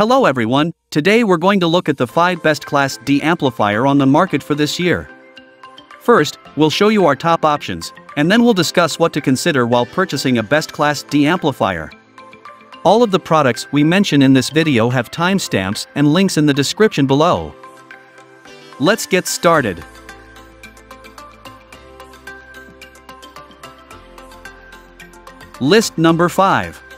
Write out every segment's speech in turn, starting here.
Hello everyone, today we're going to look at the 5 best Class D amplifier on the market for this year. First, we'll show you our top options, and then we'll discuss what to consider while purchasing a best Class D amplifier. All of the products we mention in this video have timestamps and links in the description below. Let's get started. List number 5.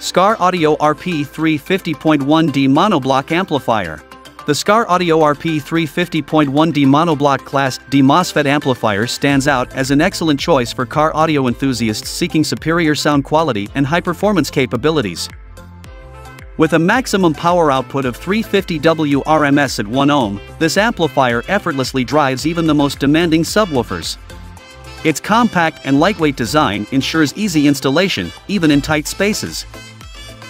Skar Audio RP 350.1D Monoblock Amplifier. The Skar Audio RP 350.1D Monoblock Class D MOSFET amplifier stands out as an excellent choice for car audio enthusiasts seeking superior sound quality and high-performance capabilities. With a maximum power output of 350W RMS at 1 ohm, this amplifier effortlessly drives even the most demanding subwoofers. Its compact and lightweight design ensures easy installation, even in tight spaces.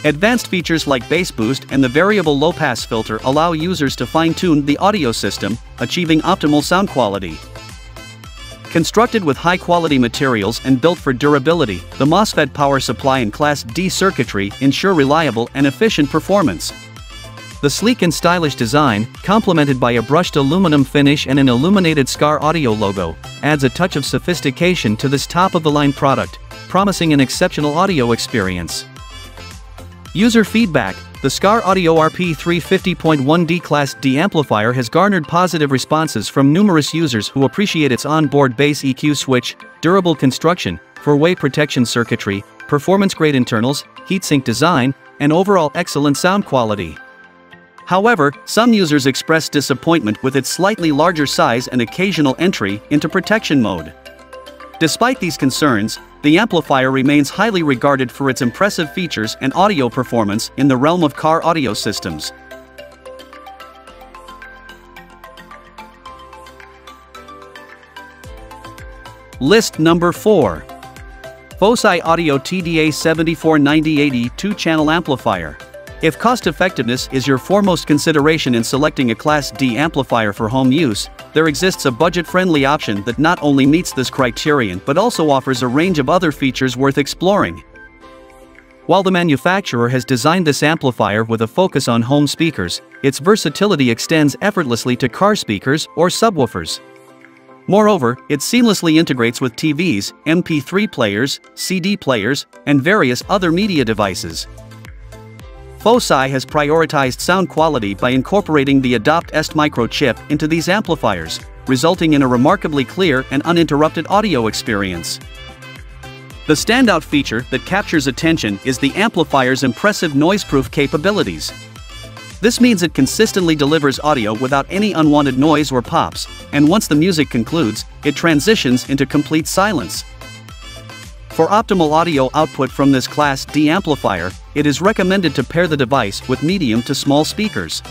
Advanced features like bass boost and the variable low-pass filter allow users to fine-tune the audio system, achieving optimal sound quality. Constructed with high-quality materials and built for durability, the MOSFET power supply and Class D circuitry ensure reliable and efficient performance. The sleek and stylish design, complemented by a brushed aluminum finish and an illuminated Skar audio logo, adds a touch of sophistication to this top-of-the-line product, promising an exceptional audio experience. User feedback The Skar Audio RP 350.1D Class D amplifier has garnered positive responses from numerous users who appreciate its onboard bass EQ switch, durable construction, four-way protection circuitry, performance-grade internals, heatsink design, and overall excellent sound quality. However, some users express disappointment with its slightly larger size and occasional entry into protection mode. Despite these concerns, the amplifier remains highly regarded for its impressive features and audio performance in the realm of car audio systems. List number 4. Fosi Audio TDA 7498E 2-channel amplifier. If cost-effectiveness is your foremost consideration in selecting a Class D amplifier for home use, there exists a budget-friendly option that not only meets this criterion but also offers a range of other features worth exploring. While the manufacturer has designed this amplifier with a focus on home speakers, its versatility extends effortlessly to car speakers or subwoofers. Moreover, it seamlessly integrates with TVs, MP3 players, CD players, and various other media devices. Fosi has prioritized sound quality by incorporating the Adopt Est microchip into these amplifiers, resulting in a remarkably clear and uninterrupted audio experience. The standout feature that captures attention is the amplifier's impressive noise-proof capabilities. This means it consistently delivers audio without any unwanted noise or pops, and once the music concludes, it transitions into complete silence. For optimal audio output from this Class D amplifier, it is recommended to pair the device with medium to small speakers.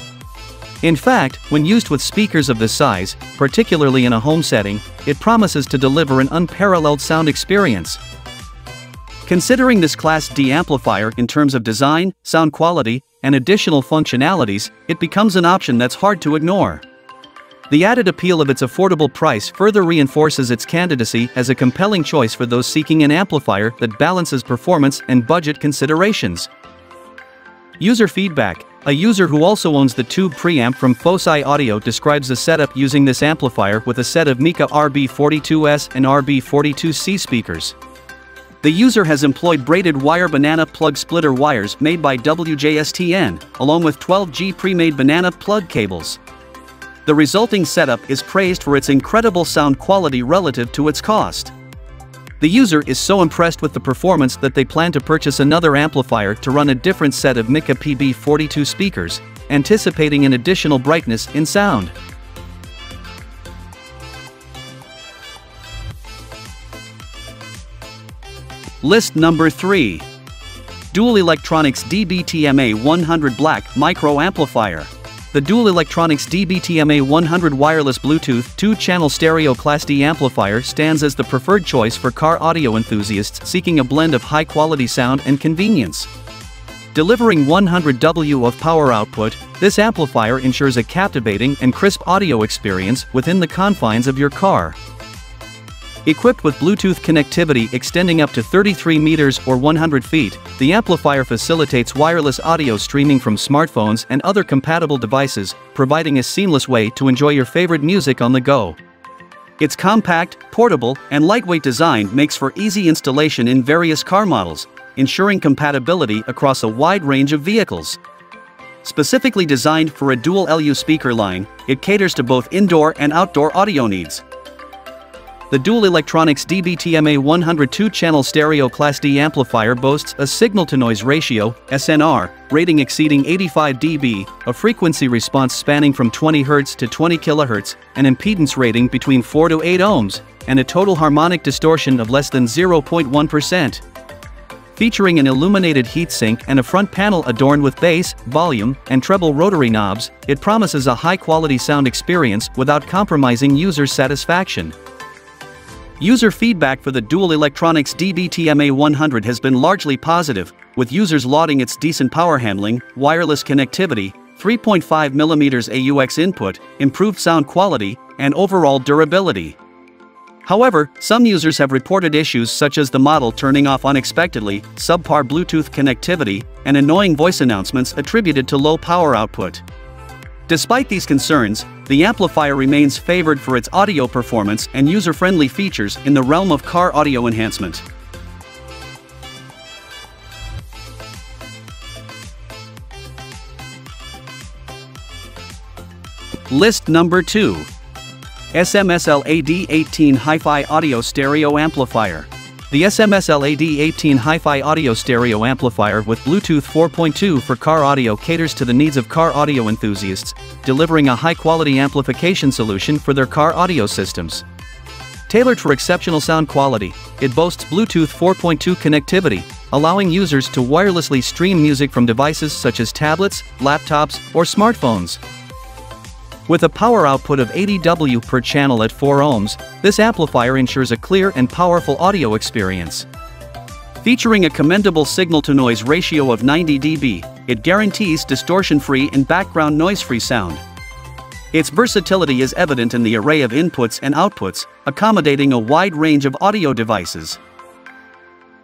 In fact, when used with speakers of this size, particularly in a home setting, it promises to deliver an unparalleled sound experience. Considering this Class D amplifier in terms of design, sound quality, and additional functionalities, it becomes an option that's hard to ignore. The added appeal of its affordable price further reinforces its candidacy as a compelling choice for those seeking an amplifier that balances performance and budget considerations. User feedback A user who also owns the tube preamp from Fosi Audio describes the setup using this amplifier with a set of Micca RB42S and RB42C speakers. The user has employed braided wire banana plug splitter wires made by WJSTN, along with 12G pre-made banana plug cables. The resulting setup is praised for its incredible sound quality relative to its cost. The user is so impressed with the performance that they plan to purchase another amplifier to run a different set of Micca PB42 speakers, anticipating an additional brightness in sound. List number 3. Dual Electronics DBTMA 100 Black Micro Amplifier. The Dual Electronics DBTMA100 wireless Bluetooth 2-channel stereo Class D amplifier stands as the preferred choice for car audio enthusiasts seeking a blend of high-quality sound and convenience. Delivering 100 W of power output, this amplifier ensures a captivating and crisp audio experience within the confines of your car. Equipped with Bluetooth connectivity extending up to 33 meters or 100 feet, the amplifier facilitates wireless audio streaming from smartphones and other compatible devices, providing a seamless way to enjoy your favorite music on the go. Its compact, portable, and lightweight design makes for easy installation in various car models, ensuring compatibility across a wide range of vehicles. Specifically designed for a dual LU speaker line, it caters to both indoor and outdoor audio needs. The Dual Electronics DBTMA 102-channel stereo Class D amplifier boasts a signal-to-noise ratio (SNR) rating exceeding 85 dB, a frequency response spanning from 20 Hz to 20 kHz, an impedance rating between 4 to 8 ohms, and a total harmonic distortion of less than 0.1%. Featuring an illuminated heatsink and a front panel adorned with bass, volume, and treble rotary knobs, it promises a high-quality sound experience without compromising user satisfaction. User feedback for the Dual Electronics DBTMA100 has been largely positive, with users lauding its decent power handling, wireless connectivity, 3.5mm AUX input, improved sound quality, and overall durability. However, some users have reported issues such as the model turning off unexpectedly, subpar Bluetooth connectivity, and annoying voice announcements attributed to low power output. Despite these concerns, the amplifier remains favored for its audio performance and user-friendly features in the realm of car audio enhancement. List number 2. SMSL AD18 Hi-Fi Audio Stereo Amplifier. The SMSL AD18 Hi-Fi Audio Stereo Amplifier with Bluetooth 4.2 for car audio caters to the needs of car audio enthusiasts, delivering a high-quality amplification solution for their car audio systems. Tailored for exceptional sound quality, it boasts Bluetooth 4.2 connectivity, allowing users to wirelessly stream music from devices such as tablets, laptops, or smartphones. With a power output of 80 W per channel at 4 ohms, this amplifier ensures a clear and powerful audio experience. Featuring a commendable signal-to-noise ratio of 90 dB, it guarantees distortion-free and background noise-free sound. Its versatility is evident in the array of inputs and outputs, accommodating a wide range of audio devices.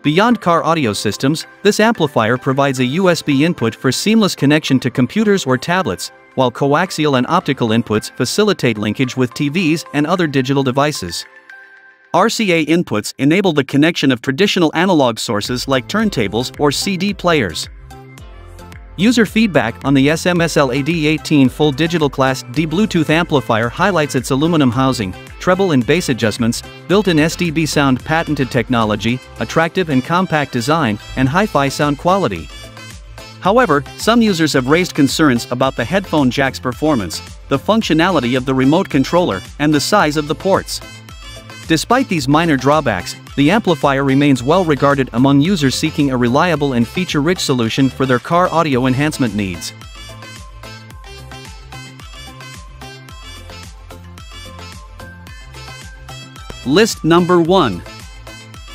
Beyond car audio systems, this amplifier provides a USB input for seamless connection to computers or tablets, while coaxial and optical inputs facilitate linkage with TVs and other digital devices. RCA inputs enable the connection of traditional analog sources like turntables or CD players. User feedback on the SMSL AD18 full digital class D Bluetooth amplifier highlights its aluminum housing, treble and bass adjustments, built-in SDB sound patented technology, attractive and compact design, and hi-fi sound quality. However, some users have raised concerns about the headphone jack's performance, the functionality of the remote controller, and the size of the ports. Despite these minor drawbacks, the amplifier remains well regarded among users seeking a reliable and feature-rich solution for their car audio enhancement needs. List number 1.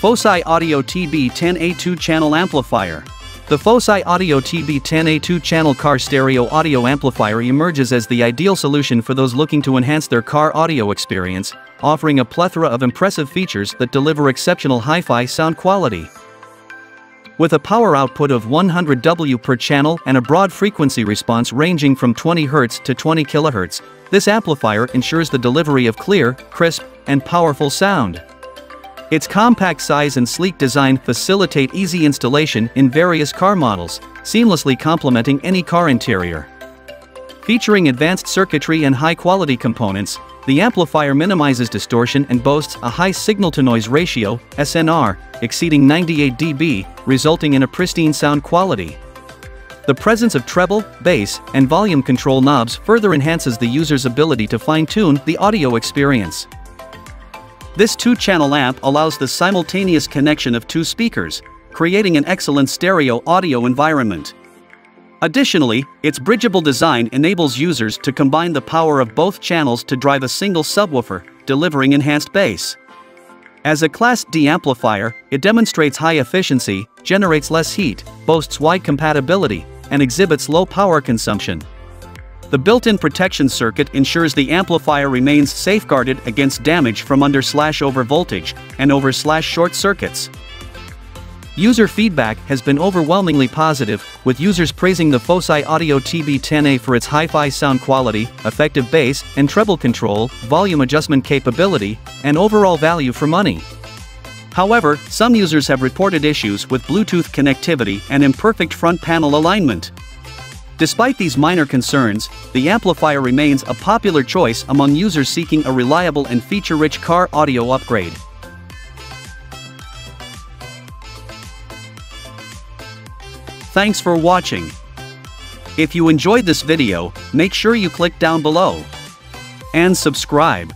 Fosi Audio TB10A 2-channel amplifier. The Fosi Audio TB10A 2-channel car stereo audio amplifier emerges as the ideal solution for those looking to enhance their car audio experience, offering a plethora of impressive features that deliver exceptional hi-fi sound quality. With a power output of 100 W per channel and a broad frequency response ranging from 20 Hz to 20 kHz, this amplifier ensures the delivery of clear, crisp, and powerful sound. Its compact size and sleek design facilitate easy installation in various car models, seamlessly complementing any car interior. Featuring advanced circuitry and high-quality components, the amplifier minimizes distortion and boasts a high signal-to-noise ratio SNR, exceeding 98 dB, resulting in a pristine sound quality. The presence of treble, bass, and volume control knobs further enhances the user's ability to fine-tune the audio experience. This two-channel amp allows the simultaneous connection of two speakers, creating an excellent stereo audio environment. Additionally, its bridgeable design enables users to combine the power of both channels to drive a single subwoofer, delivering enhanced bass. As a Class D amplifier, it demonstrates high efficiency, generates less heat, boasts wide compatibility, and exhibits low power consumption. The built-in protection circuit ensures the amplifier remains safeguarded against damage from under slash over voltage and over slash short circuits. User feedback has been overwhelmingly positive, with users praising the Fosi Audio TB10A for its hi-fi sound quality, effective bass and treble control, volume adjustment capability, and overall value for money. However, some users have reported issues with Bluetooth connectivity and imperfect front panel alignment. Despite these minor concerns, the amplifier remains a popular choice among users seeking a reliable and feature-rich car audio upgrade. Thanks for watching. If you enjoyed this video, make sure you click down below and subscribe.